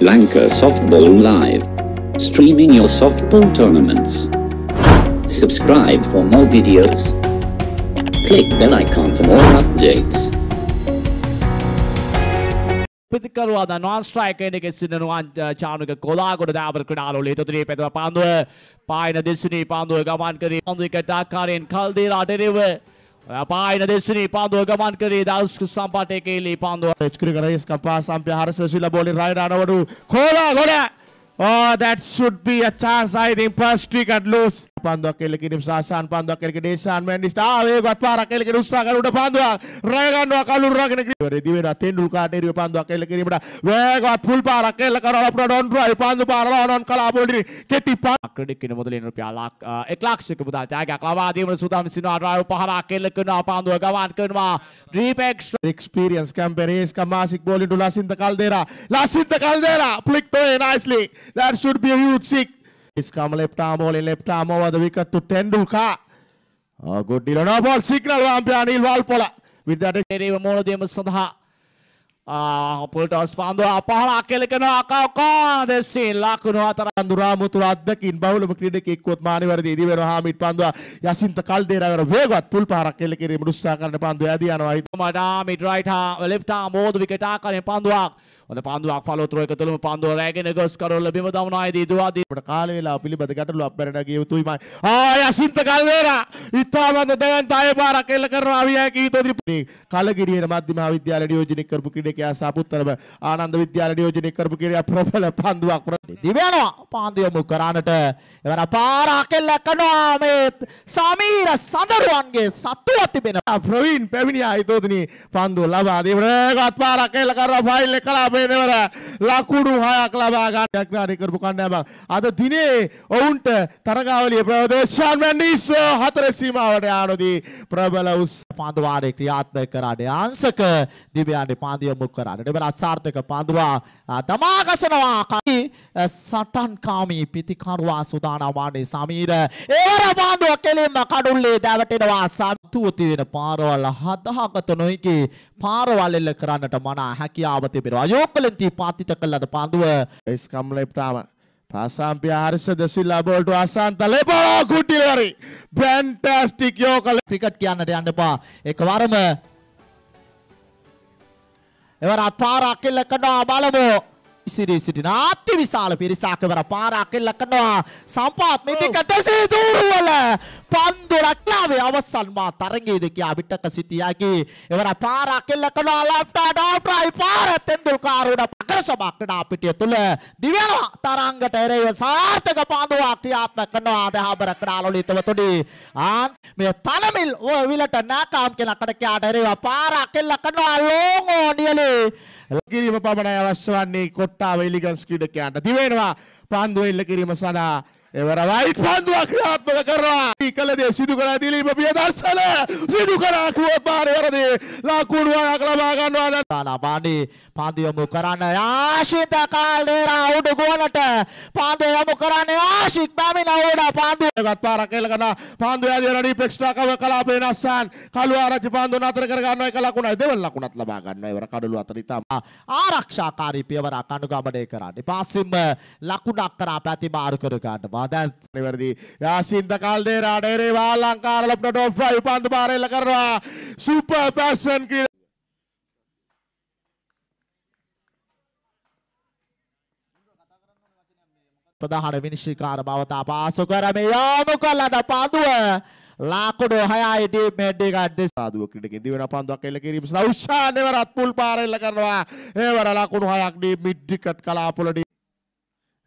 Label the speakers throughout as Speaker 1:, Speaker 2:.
Speaker 1: Lanka Softball Live. Streaming your softball tournaments. Subscribe for more videos. Click bell icon for more updates.
Speaker 2: පිතිකරුවාද non strike එකේ සිටිනවා චානුක කොලාගොඩ දාබර ක්‍රඩාලෝ ලේතතුරේ පැතුව පාන්දුව පායන දෙසුනී පාන්දුව ගමන් කරේ පාන්දුව එකට ආකාරයෙන් කල්දේරා ඩෙරෙව පායන දෙසුනී පාන්දුව ගමන් කරේ දවස්කු සම්පාටයකේ ලී පාන්දුව
Speaker 3: Echkirigara escapar Sampia Harris Sila bowling right out over to Kola Goda. Oh, that should be a chance. I think first streak at loose. පන්දුවක් කෙල්ල කිරීම සාසාන් පන්දුවක් කෙල්ලක දේශාන් මැන්ඩිස් ආ වේගවත් පාරක් කෙල්ල කිරීම උත්සාහ කරන උඩ පන්දුවක්. රැ ගන්නවා කලුරු රගෙන කිරීම දිවෙන තෙන්ඩුල්කාට එරිය පන්දුවක් කෙල්ල කිරීමට වේගවත් පුල් පාරක් කෙල්ල කරලා අප්ට ඩොන් ට්‍රයි පන්දු පාරලා ඔනොන් කලා බෝල්ඩි කෙටි පන්
Speaker 2: ක්‍රඩික්න මුදලින් රුපියාලක් එක්ලාක්ෂක මුදල් ත්‍යාගයක් ලබා දීමට සූදානම් සිනවා ඩ්‍රයිව් පහරක් කෙල්ල කරනවා. පන්දුව ගමන් කරනවා. රීපෙක්ස්
Speaker 3: experience Camperes Kamasic ball into Lacinta Caldera Lacinta Caldera flicked away nicely. That should be a huge six it's come left arm ball in left arm over the wicket to Tendulkar. Oh good deal. No ball signal Vampia Anil Valpola. With that
Speaker 2: එරේව මෝනදීම සඳහා පුල්ටස් පන්දුව පහරක් කෙල්ල කරනවා කවකා දෙසින් ලකුණු අතර
Speaker 3: අඳුරාමුතුර අත්දකින් බහුලම ක්‍රීඩකෙක් එක්කොත් මානවරදී ඉදිවෙනවා හාමිත් පන්දුව යසින්ත කල්දේරාවර වේගවත් full පාරක් කෙල්ල කිරීමට උත්සාහ කරන පන්දුව ඇදී යනවා.
Speaker 2: මඩා මිඩරයිට ලෙප්ටා මෝද විකටා කරන පන්දුවක්. හොඳ පන්දුවක් ෆලෝත්‍ර එක තුළම පන්දුව රැගෙන ගොස් කරොල්ල බිම දමනයිදී දුවාදී
Speaker 3: අපට කාල වෙලා පිළිබඳ ගැටලු අපරට ගිය යුතුයිමයි ආ යසින්ත කල්දේරා! ඉතාමත් දැවන්ත අය පාරක් කෙල්ල කරනවා. අවියකී තොදිරි කලගිරියන මධ්‍ය මහා විද්‍යාලය නියෝජනය කරපු ක්‍රීඩකයා සාපුත්තරම ආනන්ද විද්‍යාලය නියෝජනය කරපු ක්‍රීඩකයා ප්‍රබල පන්දුවක්
Speaker 4: දිවයනවා පාන්දියමු කරන්නට එවන පාරක් කෙල්ල කරනවා මේ සමීර සඳරුවන්ගේ සත්තුව තිබෙන
Speaker 3: ප්‍රවීන් පැමිණියා. හිතෝදනී පන්දුව ලබා දීමට පාරක් කෙල්ල කරලා ෆයිල් එක කලාපේනවර ලකුණු හයක් ලබා ගන්න. ඥානය කරපු කණ්ඩායමක්. අද දිනේ ඔවුන්ට තරගාවලිය ප්‍රවදේශාන් මැන්ඩිස් හතර සීමාවට යානොදී ප්‍රබල උස්
Speaker 4: පාන්දුවාරය ක්‍රියාත්මක කරන්න අංසක දිවයන්ට පාන්දියමු කරන්න එවන අසාර්ථක පාන්දුවා දමාගසනවා කයි සටන්කාමී පිතිකරුවා සුදානවානේ සමීර. ඒවර පාන්දුව කෙලින්ම කඩුල්ලේ දැවටෙනවා. සත්තුව තියෙන පාරවල් හදහගත නොයිකි පාරවල් එල්ල කරන්නට මනා හැකියාව තිබෙනවා. යෝකලෙන්ති පාතිත කළද පාන්දුව
Speaker 3: ස්කම් ලෙප්ටාම පාසාම්පිය හරිස දෙසිල්ලා බෝල්ට අසන්ත ලෙබවා කුඩ්ඩිවරි බැන්ටස්ටික් යෝකල.
Speaker 4: ක්‍රිකට් කියන්නට යන්න එපා. එකවරම එවරත් පාරක් එල්ල කරනවා බලමු. සිරී සිටින අති විශාල පිරිසාකවර පාරක් එල්ල කරනවා. සම්පාත් මිටික දෙසී දූරුවල. පන්දු රක්ලාවේ අවසන් මා තරගයේද කියා විටක සිටියාකි. එවර පාරක් එල්ල කරනවා ලෙෆ්ට් ඩාෆ්‍රයි පාර තෙන්දුල්කාරුඩ පකර සභාක්‍රඩා පිටිය තුල දිව්‍යනවා තරංගට එරෙහිව සාර්ථක පාන්දුවක් ක්‍රියාත්මක කරනවා දහබර ක්‍රාලොලි තවතුඩි ආන් මේ තනමිල් ඔය විලට නාකාම් කියන කඩකයාට එරෙහිව පාරක් එල්ල කරනවා. ලෝං ඕනියලි
Speaker 3: කිරීම පමණයි අවශ්‍ය වන්නේ කොට්ටාව එලිගන්ස් ක්‍රීඩකයන්ට. තිබෙනවා පන්දුව එල්ල කිරීම සඳහා එවර වයිට් පන්දුවක් ක්‍රියාත්මක කරනවා කලදේ සිදු කර දිලීම පියදස්සල සිදු කරා කිව්වොත් බාරවරදී ලකුණු හයක් ලබා ගන්නවා
Speaker 4: ලාබාඩි පාන්දු යොමු කරන්න ආශිත කාල්ඩේරා උඩු ගෝලට පාන්දු යොමු කරන්න ආශික් පැමිණ උඩ පාන්දු
Speaker 3: ගත් පාරක් එල්ල කරන පාන්දු ඇදින ඩීපෙක්ස්ට්‍රා කව කලාපේ නස්සන් කළු ආරච්චි පාන්දු නතර කර ගන්නවා. එක ලකුණයි. දෙවන ලකුණත් ලබා ගන්නවා. ඉවර කඩළු අතර ඉතාම.
Speaker 4: ආරක්ෂාකාරී පියවරක් අනුගමනය කරන්න. පස්සිම ලකුණක් කරා පැති මාරු කර ගන්නවා. දැන්
Speaker 3: නිවැරදි යාසින්ත කල්දේරාට එරේ වාලංකාර ලොප්ට ටොෆ්ෆයි පන්දු පාර එල්ල කරනවා. සුපර් පැෂන් කී
Speaker 4: ප්‍රධාන විනිශ්චයකාර බවතා පාසු කරම යොමු කළද පන්දුව ලාකුඩු හයයි ටීම් හෙඩ් එකක්
Speaker 3: සාදුව ක්‍රීඩකෙන් දිවෙන පන්දුවක් එල්ල කිරීම සඳහා උෂාන් එවරත් පුල් පාර එල්ල කරනවා. ඒවර ලකුණු හයක් දී මිඩ් විකට් කලාපොලදී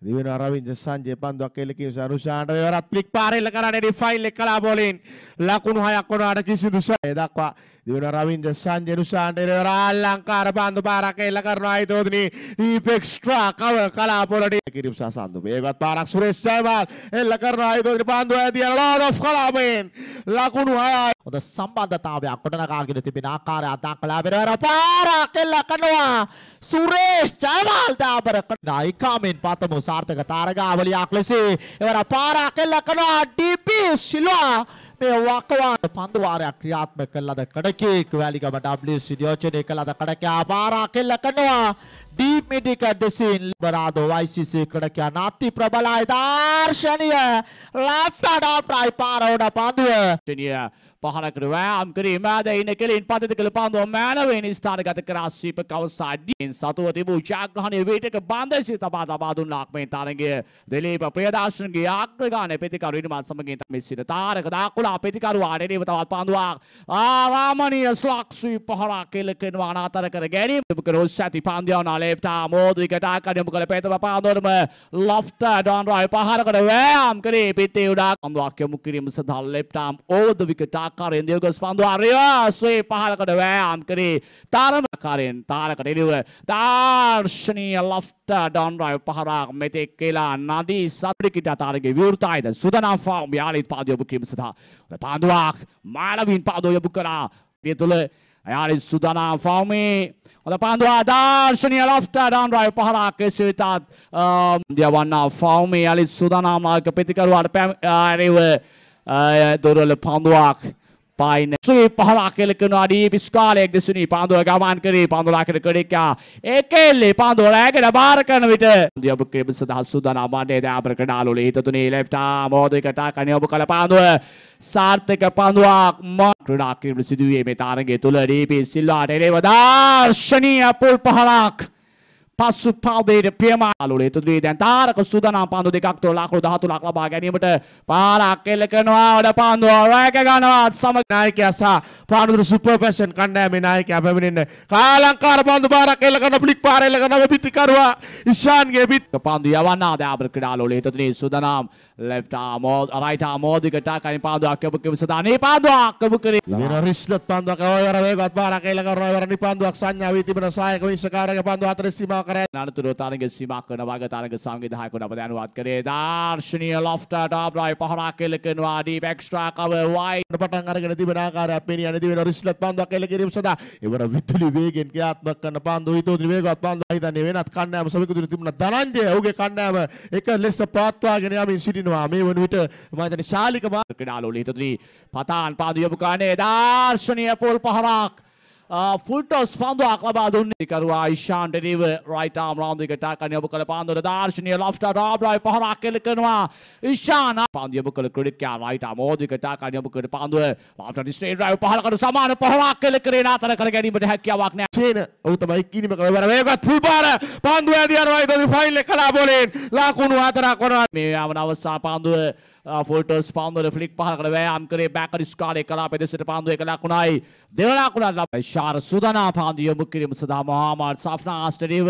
Speaker 3: දිවෙන රවින්ද සංජය පන්දුවක් එල්ල කිරීම සඳහා උෂාන්ට එවරත් ෆ්ලික් පාර එල්ල කරන්නේ ඩිෆයිල් එක කලාපොලින් ලකුණු හයක් වුණාට කිසිදු සය දක්වා දිවෙන රවින්ද සංජය උෂාන්ට එවර අලංකාර පන්දු පාරක් එල්ල කරනවා හිතෝදනි ඩීපෙක්ස්ට්‍රා කව කලාපොලදී කිරීම සඳහා සම්දු මේවත් පාරක් සුරේෂ් ජයමාල් එල්ල කරනවා හිතෝදනි පන්දු ඇදී යන ලෝඩ් ඔෆ් කලාපෙන් ලකුණු හයයි
Speaker 4: හොඳ සම්බන්ධතාවයක් ගොඩනගාගෙන තිබෙන ආකාරය දක්වලා පෙරවර පාරක් එල්ල කරනවා සුරේෂ් ජයමාල් දාබර නායිකාමෙන් පතමු සාර්ථක තාරගාවලියක් ලෙස එවර පාරක් එල්ල කරනවා ඩීපී ශිලුවා මේ වකවාන පන්දු වාරයක් ක්‍රියාත්මක කළාද කඩකේක් වැලිගම WC නියෝජනය කළාද කඩකයා පාරා කෙල්ල කරනවා. ඩීප් මිඩික දෙසින් ලිබරාදෝ YCC කඩකයා නාති ප්‍රබලයි දර්ශනීය. ලෙෆ්ට් අඩ ප්‍රයි පාර උඩ පන්දුව.
Speaker 2: ශනිය පහරකට වෑම් කිරීම ඇද ඉන්න කෙලින් පතිත කළ පන්දුව මෑනවෙනි ස්ථානගත කරා සීප කවසාඩියෙන් සතුව තිබූ ජාග්‍රහණය වේටක බන්ධසි තබා තබාදුන් ලාක්මේ තරගේ දෙලීප ප්‍රියදර්ශනගේ ආක්‍රගාන පෙතිකරුවීමත් සමගින් තම සිට තාරක දාකුලා පෙතිකරු ආඩනීව තවත් පන්දුවක් ආරාමණීය ස්ලක්ස්වී පහරක් කෙලකෙනවා අනාතර කර ගැනීම කරොස් ඇති පන්දියවනා ලේප්ටා මෝදිකට ආකඩයමු කළ පෙතව පාදොරම ලොෆ්ට ඩොන්රයි පහරකට වෑම් කරේ පිත්තේ උඩා. අන්දවාක්‍ය මුකිරීම සඳහා ලෙප්ටාම් ඕද විකට ආකාරයෙන් දියගොස් පන්දු අරිවාස්වේ පහලකට වෑම් කරේ. තරම ආකාරයෙන් තාරකට එළිව දර්ශනීය ලොෆ්ට ඩොන්රයි පහරක් මෙතෙක් කියලා නදී සත්‍රිකිට අතාරගේ විවෘතයිද? සුදනම් ෆාම් යාලිත් පාදය ඔබ කිරීම සඳහා. පාදුවක් මාලවින් පාදෝ යොබු කරා. පිය තුළ අයාලි සුදනම් ෆාමේ හොඳ පන්දුවා දර්ශනීය ලොෆ්ට ඩොන්රයි පහරක් එසවිතත් දියවන්න ෆාමේ යලි සුදනාමාක පෙතිකරුවාට පැම් ආරව දොරල පන්දුවක් පායින. සුයි පහරක් කෙලකන අඩී පිස්කාලයක් දෙසුනි. පන්දුව ගමන් කරේ පන්දුලාකට කඩෙක්කා. ඒකෙල්ලේ පන්දුව රෑකට බාර කරන විට දියබ ක්‍රෙබ සදහ සුදනාමාන්ටේ දෑපර කඩාලුල හිතතුනේ ලෙෆ්ටා මෝදකට කනය ඔබ කළ පන්දුව සාර්ථක පන්දුවක් ම ක්‍රඩා කිරීම සිදුවේ මේ තාරගේ තුළ ඩීපි සිල්ලාට එරේව දර්ශනීය පුල් පහරක් පස්සු පාදයට පියමාලුල තුදේ දැන් තාරක සුදනම් පන්දු දෙකක් තුළ ලකුණු 13ක් ලබා ගැනීමට පාරක් එල්ල කරනවා වඩ පන්දුව රැක ගන්නවා සමග
Speaker 3: නායකයා සහ පානුදුර සුපර් පැෂන් කණ්ඩායමේ නායකයා පැමිණෙන්න කාලංකාර පන්දු පාරක් එල්ල කරන ෆ්ලික් පාර එල්ල කරන පිටිකරුවා ඉෂාන්ගේ පිට
Speaker 2: පන්දු යවන්නා දැබර ක්‍රඩාලෝල තුනේ සුදනම් ලෙෆ්ට ආමෝද රයිට ආමෝදිකට කනි පාදු අක්කපුකම සදානේ පාදු අක්කපු කරේ
Speaker 3: වෙන රිස්ලත් පන්දුවක් ඔයවර වේගවත් පාරක් එල්ල කරන ඔයවර නිපන්දුවක් සංඥා වී තිබෙන සායක විනිශ්චයකාරක පන්දු අතර සීමා කර.
Speaker 2: අනතුරු තරග සීමා කරන වග තරග සංවිධායකව අප දැනුවත් කරේ. දර්ශනීය ලොෆ්ට ඩාබ්‍රයි පහරක් එල්ල කරනවා ඩීප් එක්ස්ට්‍රා කවර් වයි
Speaker 3: පටන් අරගෙන තිබෙන ආකාරයක් පෙනී යන දිවෙන රිස්ලත් පන්දුවක් එල්ල කිරීම සඳහා එවර විදුලි වේගෙන් ක්‍රියාත්මක කරන පන්දු හිතෝදින වේගවත් පන්දු හිතන්නේ වෙනත් කණ්ඩායම සමග තිබුණ ධනංජය. ඔහුගේ කණ්ඩායම එක ලෙස පවත්වාගෙන යමින් සිටිනවා. මේ වන විට මම හිතන්නේ ශාලික මා
Speaker 2: ක්‍රඩාලෝල හිතතුරී පතාන් පාදු යොපු කානේ දර්ශනීය පොල් පහරක් ෆුල්ටොස් පන්දුවක් ලබා දුන්නේ කරුවා ඉෂාන්ට රීව රයිට් ආම් රවුන්ඩ් එකට කණ යොමු කළ පන්දුව දර්ශනීය ලොෆ්ට රාබ්රයි පහරක් කෙල කරනවා ඉෂාන් පන්දු යොමු කළ ක්‍රෙඩිට් කෑ රයිට් ආම් ඕදිකට කණ යොමු කළ පන්දුව ලොෆ්ට ස්ට්‍රේට් ඩ්‍රයිව් පහලකට සමාන පහරක් කෙල කරේ නාතර කර ගැනීමට හැකියාවක් නැහැ
Speaker 3: සේන ඔහු තමයි කිනිමක වෙවර වේගවත් ෆුල් පාර පන්දු ඇදී යනවා ඉතින් ෆයිල් කලා බෝලෙන් ලකුණු හතරක් වනවා
Speaker 2: මේ යවන අවස්ථා පන්දුව ෆොල්ටර්ස් පන්දුව ෆ්ලික් පහලකට වෑයම් කරේ බෑකරි ස්කාලේ කලා පෙදෙසට පන්දුව එක ලකුණයි දෙවන ලකුණක් ලබයි ශාර සුදනා පන්දු යොමු කිරීම සඳහා මොහාමඩ් සෆ්නා ආස්ටඩීව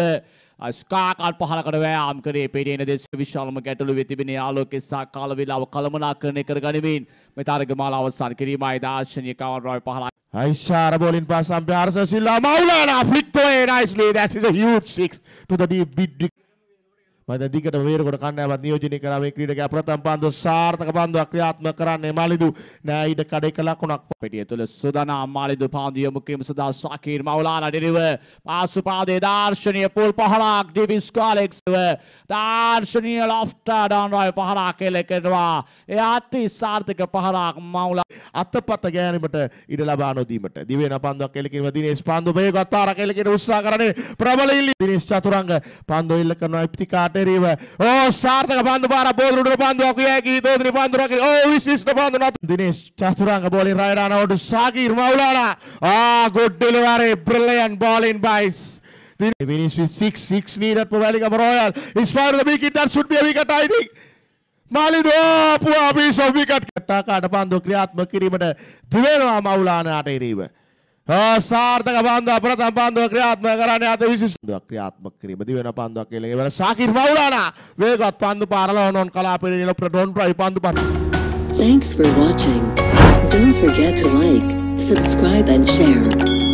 Speaker 2: ස්කාකාල් පහලකට වෑයම් කරේ පෙරේන දෙස විශාලම ගැටලු වෙ තිබෙන ආලෝකයේ සහ කාල වේලාව කළමනාකරණය කර ගනිමින් මේ තරග මාල අවසන් කිරීමයි දාර්ශනික කවන් රොයි පහලයි
Speaker 3: Aishara bowling pass umpire Silla Maulana flicked away nicely. That is a huge six to the deep mid. මද දිගට වේරකොට කණ්ඩායමක් නියෝජනය කරා මේ ක්‍රීඩකයා. ප්‍රථම පන්දුව සාර්ථක පන්දුවක් ක්‍රියාත්මක කරන්නේ මාලිදු. නෑ ඊට කඩේක ලකුණක්.
Speaker 2: පෙටිය තුළ සුදනා මාලිදු පාන්දිය මුකිරීම සඳහා සකීර් මවලාන ඩිරිව පාසු පාදේ දර්ශනීය පුල් පහරක් ඩිවිස් කාලෙක්ස්ව දර්ශනීය ලොෆ්ට ඩන්රයි පහරක් කෙලෙකෙනවා ඒ අති සාර්ථක පහරක් මවලා.
Speaker 3: අතපත ගෑනීමට ඉඩ ලබා නොදීමට. දිවෙන පන්දුවක් එලකිරීම දිනේෂ් පන්දු වේගවත් පාරක් එලකිරීම උත්සාහ කරන්නේ ප්‍රබල ඉල්ලි දිනේෂ් චතුරංග පන්දු ඉල්ල කරනවා ඉප්තිකාට එරීව ඕ සාර්ථක පන්දු පාර බෝලුඩ පන්දුවක් යකි දෝදින පන්දුරක් ඕ විශිෂ්ට පන්දු නත Dinesh Chaturanga bowling right on out Sakir Maulana ah good delivery brilliant bowling by Then finish with six, six needed for Wellingham Royal. It's far the wicket, that should be a wicket, I think. මාලිදු පුවා පිස wicket කට්ටා කාට පන්දු ක්‍රියාත්මක කිරීමට දිවෙනවා මවුලානාට එරීව. සාර්ථක පන්දුව ප්‍රථම පන්දුව ක්‍රියාත්මක කරන්නේ අත විශිෂ්ට ක්‍රියාත්මක කිරීම දිවෙන පන්දුවක් කියලා. ඒවල සාකිර් මවුලානා වේගවත් පන්දු පාරල ඕනොන් කලාපේ නිල ප්‍රඩොන් ප්‍රයි පන්දු පන්දු.
Speaker 5: Thanks for watching. Don't forget to like, subscribe and share.